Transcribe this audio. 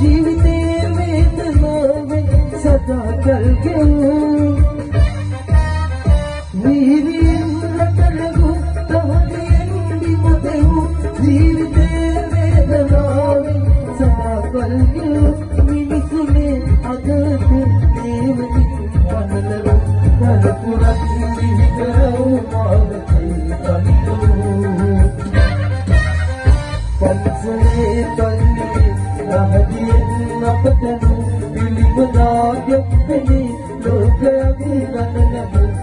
ජීවිතේ වේදනාවෙන් සදා කල්ගෙවූ වීරියෙන් රටලගු තවදයෙන් විමතෙවු ජීවිතේ අපතනු පිළිපදාගෙප්පෙනි ලෝකයගේ ගණනක